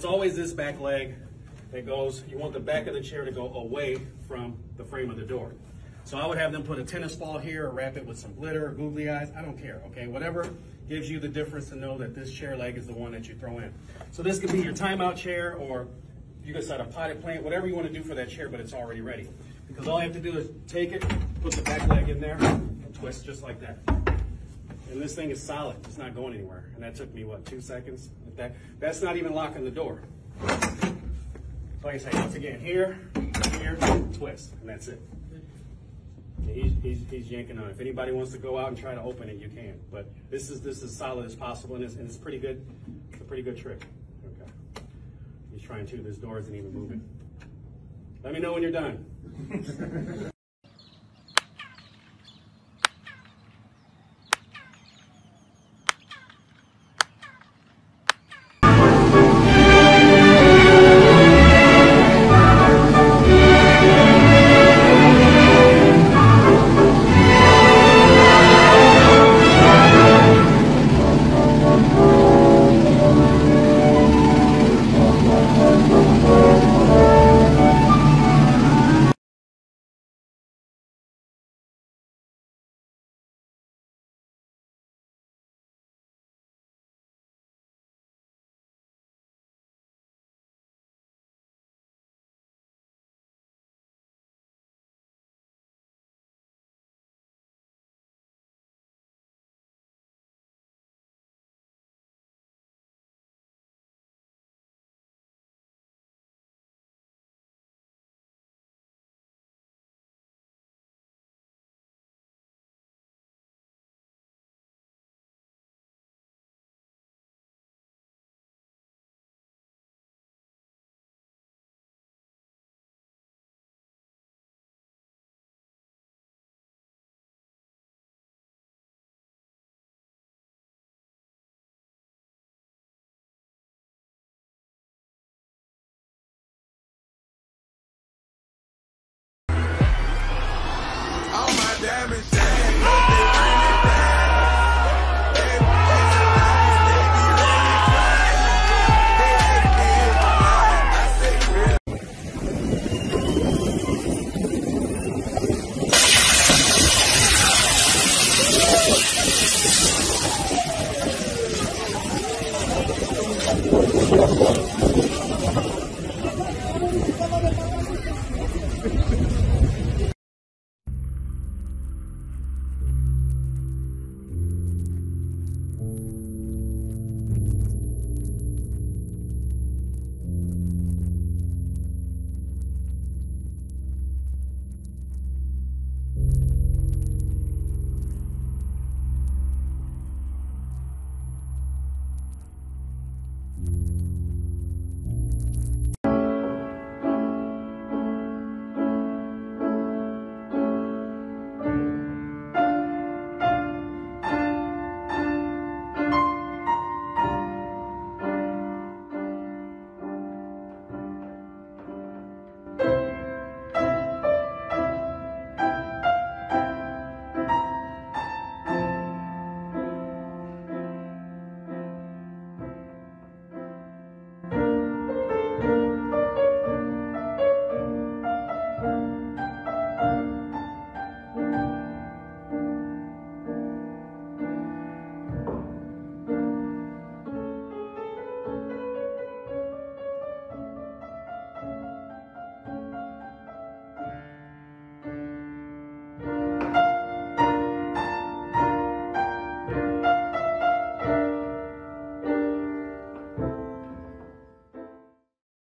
It's always this back leg that goes, you want the back of the chair to go away from the frame of the door. So I would have them put a tennis ball here or wrap it with some glitter or googly eyes. I don't care, okay? Whatever gives you the difference to know that this chair leg is the one that you throw in. So this could be your timeout chair or you can set a potted plant, whatever you want to do for that chair, but it's already ready. Because all you have to do is take it, put the back leg in there, and twist just like that. And this thing is solid. It's not going anywhere. And that took me, what, two seconds? That, that's not even locking the door. So like I say, once again, here, here, twist, and that's it. He's, he's, he's yanking on. If anybody wants to go out and try to open it, you can. But this is, this is solid as possible, and it's, and it's pretty good. It's a pretty good trick. Okay. He's trying to, this door isn't even moving. Let me know when you're done.